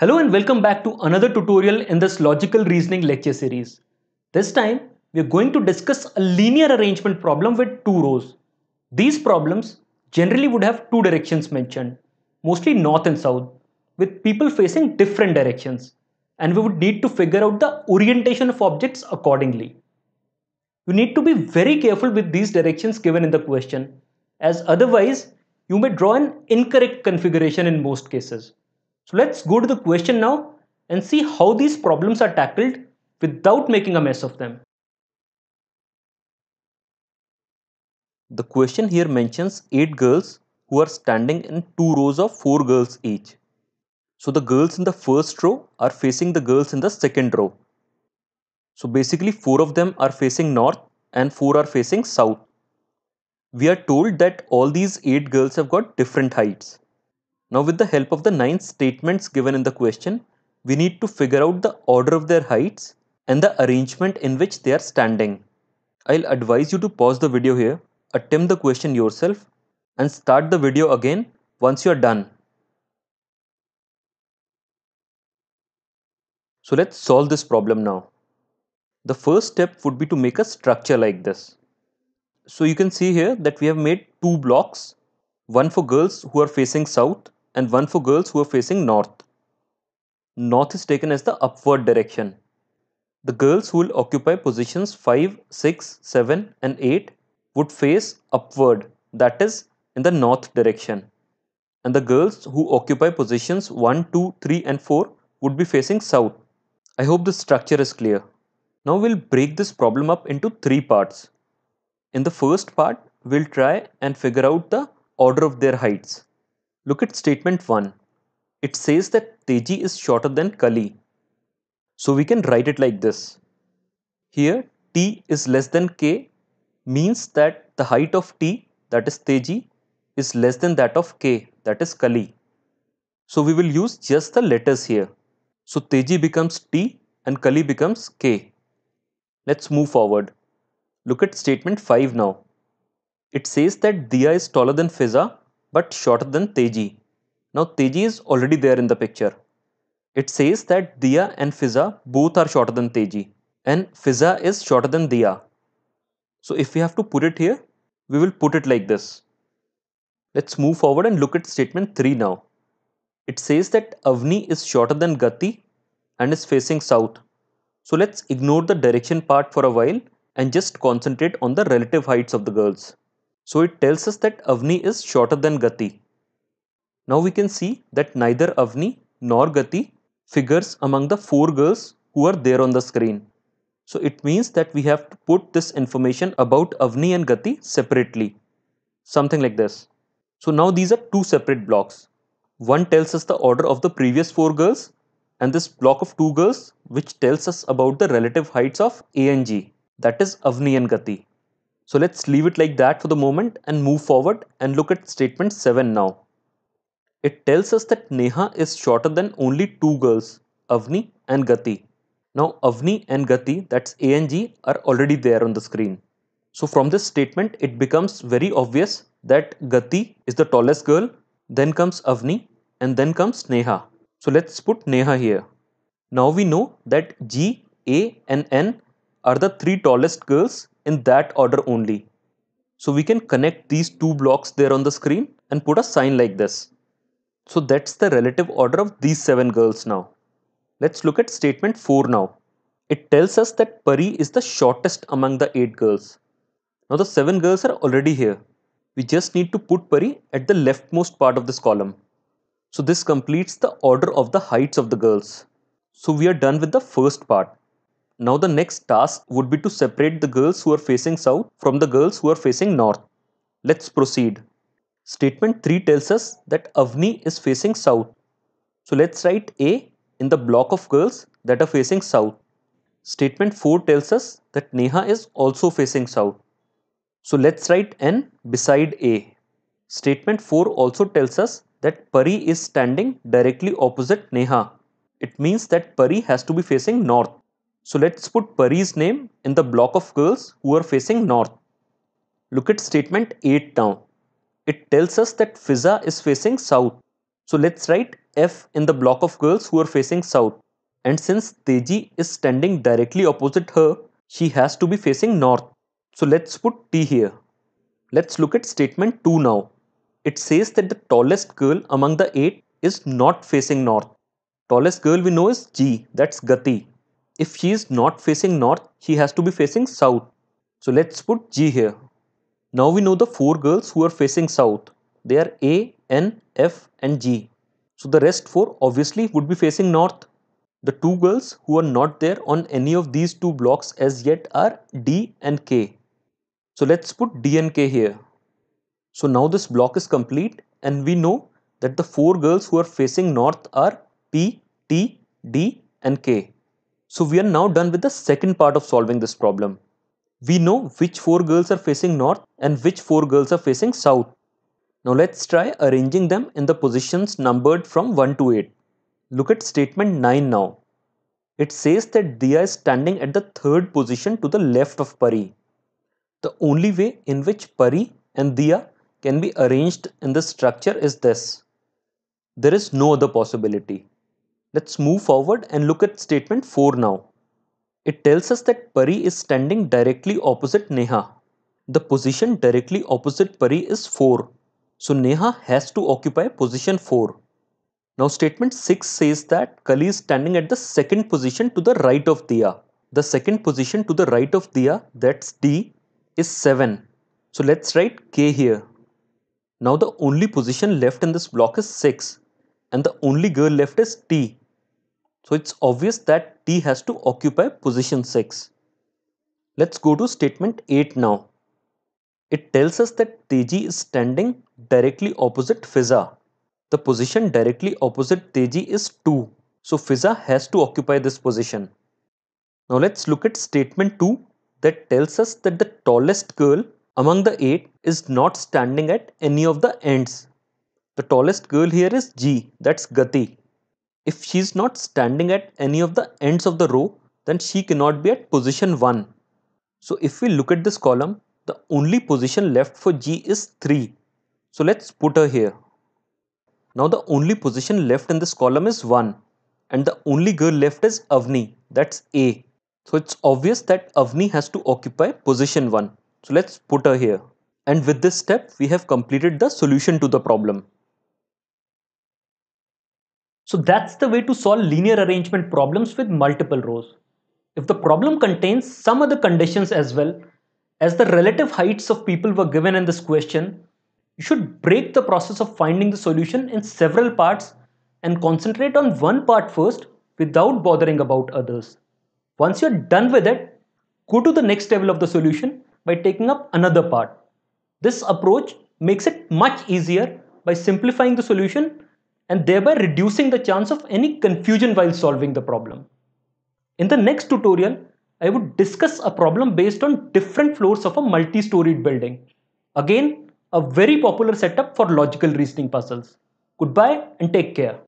Hello and welcome back to another tutorial in this logical reasoning lecture series. This time, we are going to discuss a linear arrangement problem with two rows. These problems generally would have two directions mentioned, mostly north and south, with people facing different directions, and we would need to figure out the orientation of objects accordingly. You need to be very careful with these directions given in the question, as otherwise you may draw an incorrect configuration in most cases. So let's go to the question now and see how these problems are tackled without making a mess of them. The question here mentions 8 girls who are standing in two rows of 4 girls each. So the girls in the first row are facing the girls in the second row. So basically 4 of them are facing north and 4 are facing south. We are told that all these 8 girls have got different heights. Now with the help of the 9 statements given in the question, we need to figure out the order of their heights and the arrangement in which they are standing. I'll advise you to pause the video here, attempt the question yourself and start the video again once you are done. So let's solve this problem now. The first step would be to make a structure like this. So you can see here that we have made two blocks, one for girls who are facing south and one for girls who are facing north. North is taken as the upward direction. The girls who will occupy positions 5, 6, 7 and 8 would face upward that is in the north direction. And the girls who occupy positions 1, 2, 3 and 4 would be facing south. I hope the structure is clear. Now we'll break this problem up into three parts. In the first part, we'll try and figure out the order of their heights. Look at statement 1. It says that Teji is shorter than Kali. So we can write it like this. Here T is less than K means that the height of T that is Teji is less than that of K that is Kali. So we will use just the letters here. So Teji becomes T and Kali becomes K. Let's move forward. Look at statement 5 now. It says that Dia is taller than Fiza but shorter than Teji. Now Teji is already there in the picture. It says that Dia and Fiza both are shorter than Teji and Fiza is shorter than Dia. So if we have to put it here, we will put it like this. Let's move forward and look at statement 3 now. It says that Avni is shorter than Gati and is facing south. So let's ignore the direction part for a while and just concentrate on the relative heights of the girls. So it tells us that Avni is shorter than Gati. Now we can see that neither Avni nor Gati figures among the four girls who are there on the screen. So it means that we have to put this information about Avni and Gati separately. Something like this. So now these are two separate blocks. One tells us the order of the previous four girls and this block of two girls which tells us about the relative heights of A and G that is Avni and Gati. So let's leave it like that for the moment and move forward and look at statement 7 now. It tells us that Neha is shorter than only two girls, Avni and Gati. Now Avni and Gati, that's A and G, are already there on the screen. So from this statement, it becomes very obvious that Gati is the tallest girl, then comes Avni, and then comes Neha. So let's put Neha here. Now we know that G, A and N are the three tallest girls in that order only. So we can connect these two blocks there on the screen and put a sign like this. So that's the relative order of these seven girls now. Let's look at statement 4 now. It tells us that Pari is the shortest among the 8 girls. Now the 7 girls are already here. We just need to put Pari at the leftmost part of this column. So this completes the order of the heights of the girls. So we are done with the first part. Now the next task would be to separate the girls who are facing south from the girls who are facing north. Let's proceed. Statement 3 tells us that Avni is facing south. So let's write A in the block of girls that are facing south. Statement 4 tells us that Neha is also facing south. So let's write N beside A. Statement 4 also tells us that Pari is standing directly opposite Neha. It means that Pari has to be facing north. So let's put Pari's name in the block of girls who are facing north. Look at statement 8 now. It tells us that Fiza is facing south. So let's write F in the block of girls who are facing south. And since Teji is standing directly opposite her, she has to be facing north. So let's put T here. Let's look at statement 2 now. It says that the tallest girl among the 8 is not facing north. Tallest girl we know is G, that's Gati. If she is not facing north, he has to be facing south. So let's put G here. Now we know the four girls who are facing south. They are A, N, F and G. So the rest four obviously would be facing north. The two girls who are not there on any of these two blocks as yet are D and K. So let's put D and K here. So now this block is complete and we know that the four girls who are facing north are P, T, D and K. So we are now done with the second part of solving this problem. We know which four girls are facing north and which four girls are facing south. Now let's try arranging them in the positions numbered from 1 to 8. Look at statement 9 now. It says that Dia is standing at the third position to the left of Pari. The only way in which Pari and Dia can be arranged in this structure is this. There is no other possibility. Let's move forward and look at statement 4 now. It tells us that Pari is standing directly opposite Neha. The position directly opposite Pari is 4. So Neha has to occupy position 4. Now statement 6 says that Kali is standing at the second position to the right of Dia. The second position to the right of Dia, that's D, is 7. So let's write K here. Now the only position left in this block is 6 and the only girl left is T. So it's obvious that T has to occupy position 6. Let's go to statement 8 now. It tells us that Teji is standing directly opposite Fiza. The position directly opposite Teji is 2. So Fiza has to occupy this position. Now let's look at statement 2 that tells us that the tallest girl among the 8 is not standing at any of the ends. The tallest girl here is G, that's Gati. If she is not standing at any of the ends of the row, then she cannot be at position 1. So if we look at this column, the only position left for G is 3. So let's put her here. Now the only position left in this column is 1 and the only girl left is Avni, that's A. So it's obvious that Avni has to occupy position 1. So let's put her here. And with this step, we have completed the solution to the problem. So that's the way to solve linear arrangement problems with multiple rows. If the problem contains some other conditions as well, as the relative heights of people were given in this question, you should break the process of finding the solution in several parts and concentrate on one part first without bothering about others. Once you're done with it, go to the next level of the solution by taking up another part. This approach makes it much easier by simplifying the solution and thereby reducing the chance of any confusion while solving the problem. In the next tutorial, I would discuss a problem based on different floors of a multi-storied building. Again, a very popular setup for logical reasoning puzzles. Goodbye and take care.